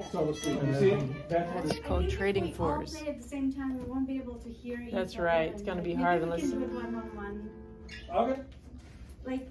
I floors. stole it, so to speak. You see? That's what It's it's. called trading If fours. at the same time, we won't be able to hear each That's right. It's gonna be hard we unless- can one on one. Okay.